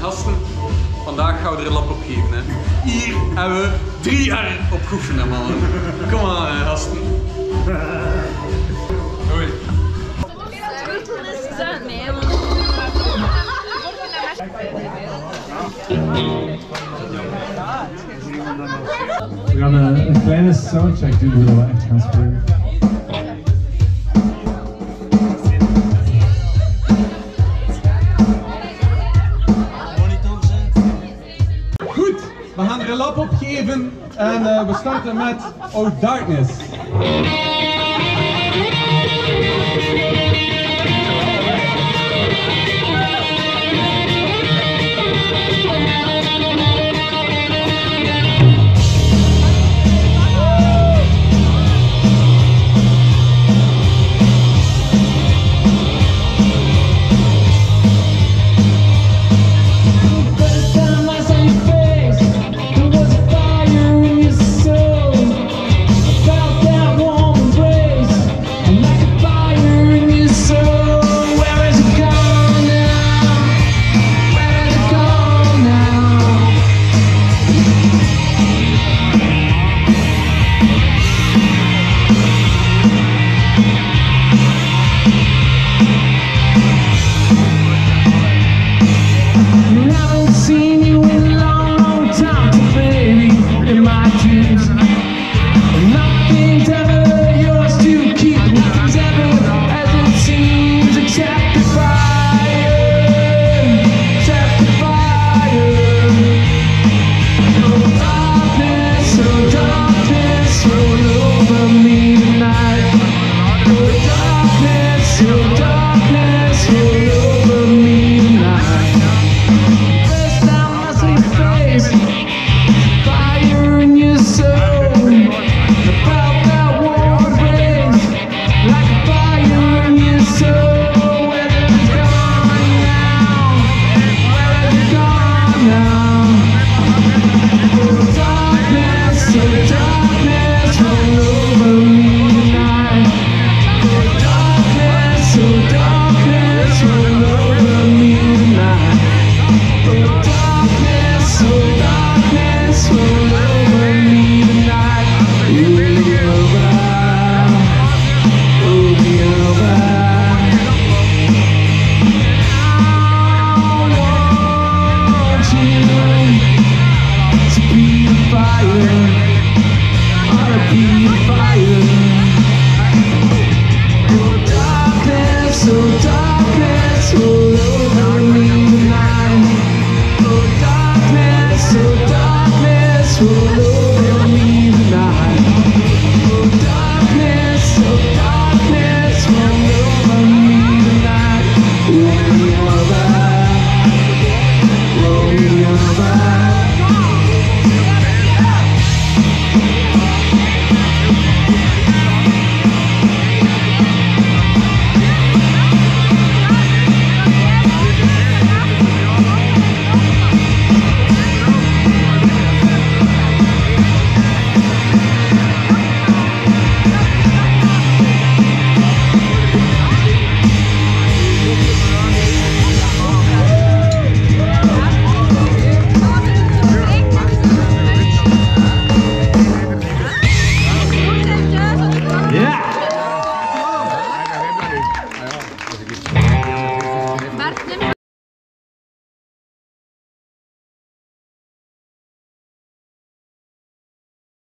gasten, vandaag gaan we er een lap op geven. Hè. Hier hebben we drie jaar op geoefend, mannen. Kom aan, hè, gasten. Hoi. We gaan een, een kleine soundcheck doen voordat we echt gaan spelen. lap opgeven en eh, we starten met Oh Darkness. Oh, darkness